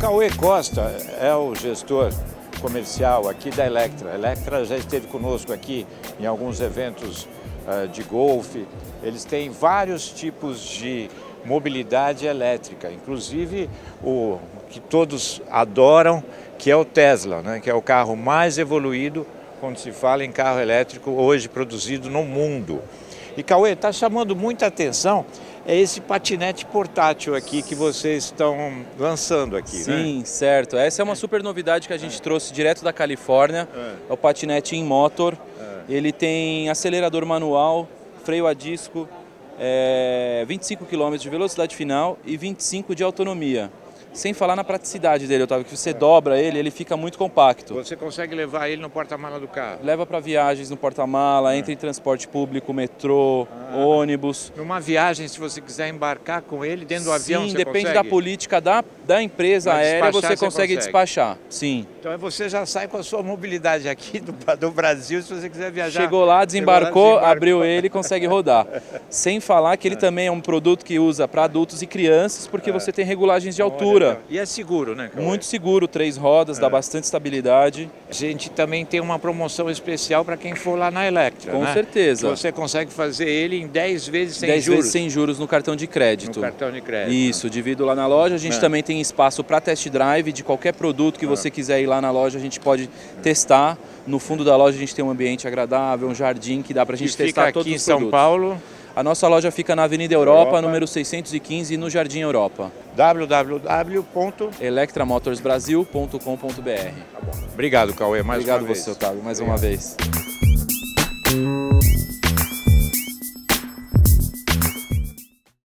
Cauê Costa é o gestor comercial aqui da Electra. A Electra já esteve conosco aqui em alguns eventos uh, de golfe. Eles têm vários tipos de mobilidade elétrica, inclusive o que todos adoram, que é o Tesla, né? que é o carro mais evoluído quando se fala em carro elétrico hoje produzido no mundo. E Cauê, está chamando muita atenção é esse patinete portátil aqui que vocês estão lançando aqui, né? Sim, né? certo. Essa é uma super novidade que a gente é. trouxe direto da Califórnia. É, é o patinete in motor. É. Ele tem acelerador manual, freio a disco, é, 25 km de velocidade final e 25 de autonomia. Sem falar na praticidade dele, Otávio, que você dobra ele, ele fica muito compacto. Você consegue levar ele no porta-mala do carro? Leva para viagens no porta-mala, ah. entra em transporte público, metrô, ah. Ônibus. Numa viagem, se você quiser embarcar com ele dentro do avião, Sim, depende consegue? da política da, da empresa aérea, você, você consegue, consegue, despachar. Sim. Então você já sai com a sua mobilidade aqui do, do Brasil, se você quiser viajar. Chegou lá, desembarcou, Chegou lá, desembarcou. abriu ele e consegue rodar. Sem falar que ele é. também é um produto que usa para adultos e crianças, porque é. você tem regulagens de altura segura. E é seguro, né? Cauê? Muito seguro, três rodas, é. dá bastante estabilidade. A gente também tem uma promoção especial para quem for lá na Electra, Com né? certeza. Você consegue fazer ele em 10 vezes sem 10 juros. 10 vezes sem juros no cartão de crédito. No cartão de crédito. Isso, né? divido lá na loja. A gente é. também tem espaço para test drive de qualquer produto que é. você quiser ir lá na loja, a gente pode testar. No fundo da loja a gente tem um ambiente agradável, um jardim que dá para a gente testar todos os produtos. aqui em São Paulo. A nossa loja fica na Avenida Europa, Europa. número 615, no Jardim Europa. www.electramotorsbrasil.com.br tá Obrigado, Cauê, mais Obrigado uma você, vez. Otávio, mais Obrigado. uma vez.